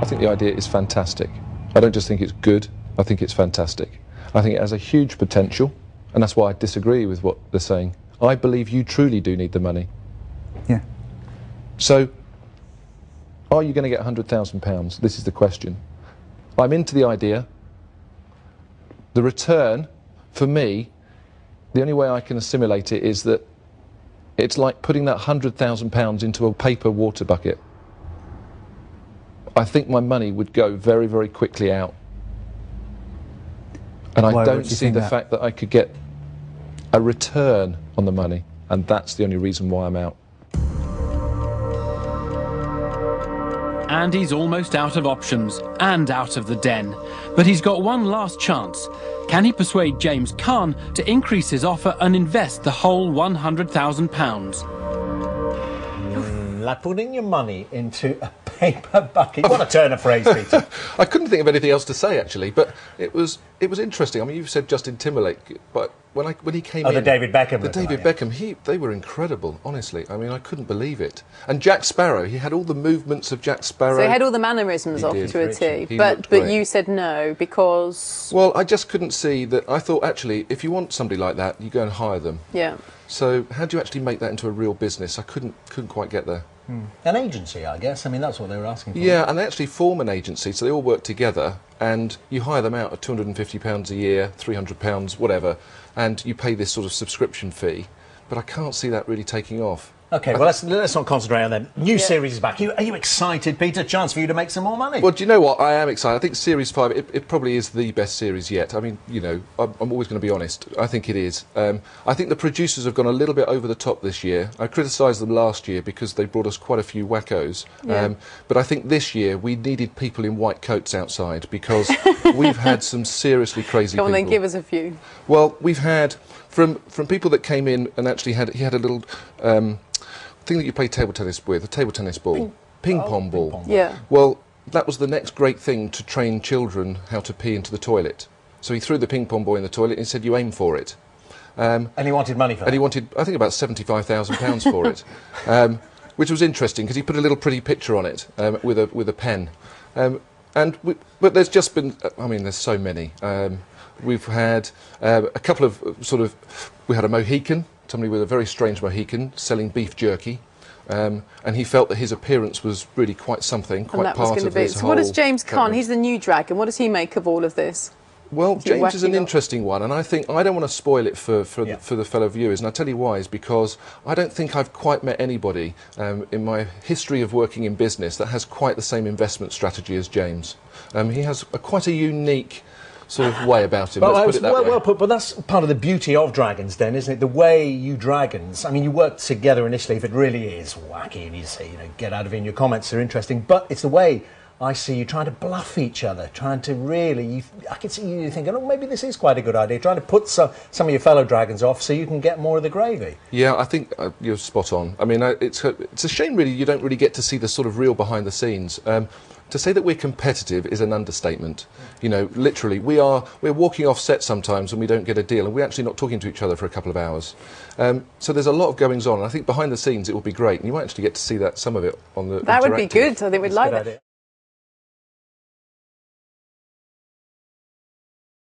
I think the idea is fantastic. I don't just think it's good, I think it's fantastic. I think it has a huge potential, and that's why I disagree with what they're saying. I believe you truly do need the money. Yeah. So, are you going to get £100,000? This is the question. I'm into the idea. The return, for me, the only way I can assimilate it is that it's like putting that £100,000 into a paper water bucket. I think my money would go very, very quickly out. And Why I don't see the that? fact that I could get a return on the money. And that's the only reason why I'm out. And he's almost out of options and out of the den. But he's got one last chance. Can he persuade James Caan to increase his offer and invest the whole £100,000? Like putting your money into a paper bucket. What a turn of phrase, Peter. I couldn't think of anything else to say actually, but it was it was interesting. I mean, you've said Justin Timberlake, but when I when he came Oh, in, the David Beckham the David yeah. Beckham, he they were incredible. Honestly, I mean, I couldn't believe it. And Jack Sparrow, he had all the movements of Jack Sparrow. So he had all the mannerisms He off did. to a Richie. T. He But but great. you said no because well, I just couldn't see that. I thought actually, if you want somebody like that, you go and hire them. yeah. So how do you actually make that into a real business? I couldn't couldn't quite get there. An agency, I guess. I mean, that's what they were asking for. Yeah, and they actually form an agency, so they all work together, and you hire them out at two hundred and fifty pounds a year, three hundred pounds, whatever, and you pay this sort of subscription fee. But I can't see that really taking off. Okay, well, let's, let's not concentrate on them. New Yeah. series is back. You, are you excited, Peter? Chance for you to make some more money. Well, do you know what? I am excited. I think Series 5, it, it probably is the best series yet. I mean, you know, I'm, I'm always going to be honest. I think it is. Um, I think the producers have gone a little bit over the top this year. I criticised them last year because they brought us quite a few wackos. Yeah. Um, but I think this year we needed people in white coats outside because we've had some seriously crazy Come on, people. then give us a few. Well, we've had from from people that came in and actually had he had a little um, thing that you play table tennis with, a table tennis ball, ping, pong ball. pong. Yeah. Well, that was the next great thing to train children how to pee into the toilet. So he threw the ping pong ball in the toilet and said, "You aim for it." Um, and he wanted money for it. and he wanted, I think, about seventy-five thousand pounds for it, um, which was interesting because he put a little pretty picture on it um, with a with a pen. Um, and we, but there's just been, I mean, there's so many. Um, we've had uh, a couple of uh, sort of, we had a Mohican, somebody with a very strange Mohican selling beef jerky. Um, and he felt that his appearance was really quite something, quite part of be. his So what does James Caan? He's the new dragon. What does he make of all of this? Well, James is an interesting one, and I think I don't want to spoil it for, for, Yeah. the, for the fellow viewers. And I tell you why is because I don't think I've quite met anybody um, in my history of working in business that has quite the same investment strategy as James. Um, he has a, quite a unique sort of way about him. Well, let's put was- it that well, way. well put, but that's part of the beauty of Dragons' Den, isn't it? The way you dragons. I mean, you work together initially. If it really is wacky, and you say, you know, get out of it. And your comments are interesting, but it's the way I see you trying to bluff each other, trying to really. You, I can see you thinking, oh, maybe this is quite a good idea. Trying to put some some of your fellow dragons off so you can get more of the gravy. Yeah, I think uh, you're spot on. I mean, uh, it's a, it's a shame, really, you don't really get to see the sort of real behind the scenes. Um, to say that we're competitive is an understatement. You know, literally, we are we're walking off set sometimes when we don't get a deal, and we're actually not talking to each other for a couple of hours. Um, so there's a lot of goings on, and I think behind the scenes it will be great, and you might actually get to see that some of it on the. That would be good. I think we'd It's a like good that. idea.